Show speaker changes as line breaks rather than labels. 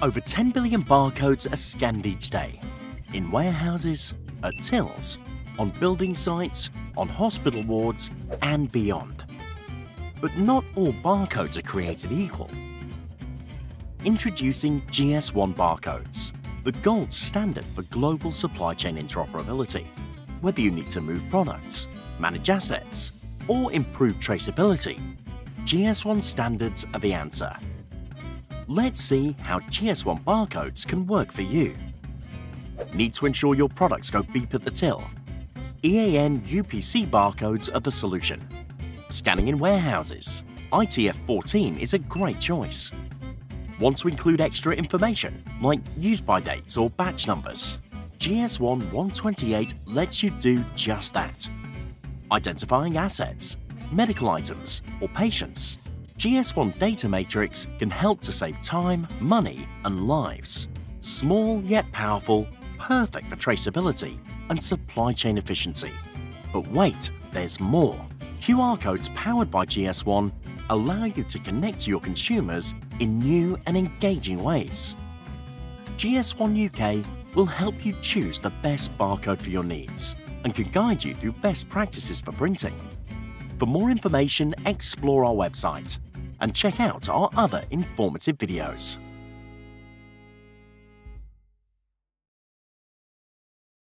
Over 10 billion barcodes are scanned each day in warehouses, at tills, on building sites, on hospital wards, and beyond. But not all barcodes are created equal. Introducing GS1 barcodes, the gold standard for global supply chain interoperability. Whether you need to move products, manage assets, or improve traceability, GS1 standards are the answer. Let's see how GS1 barcodes can work for you. Need to ensure your products go beep at the till? EAN UPC barcodes are the solution. Scanning in warehouses, ITF14 is a great choice. Want to include extra information like use by dates or batch numbers? GS1 128 lets you do just that. Identifying assets, medical items, or patients GS1 Data Matrix can help to save time, money, and lives. Small yet powerful, perfect for traceability and supply chain efficiency. But wait, there's more. QR codes powered by GS1 allow you to connect to your consumers in new and engaging ways. GS1 UK will help you choose the best barcode for your needs and can guide you through best practices for printing. For more information, explore our website and check out our other informative videos.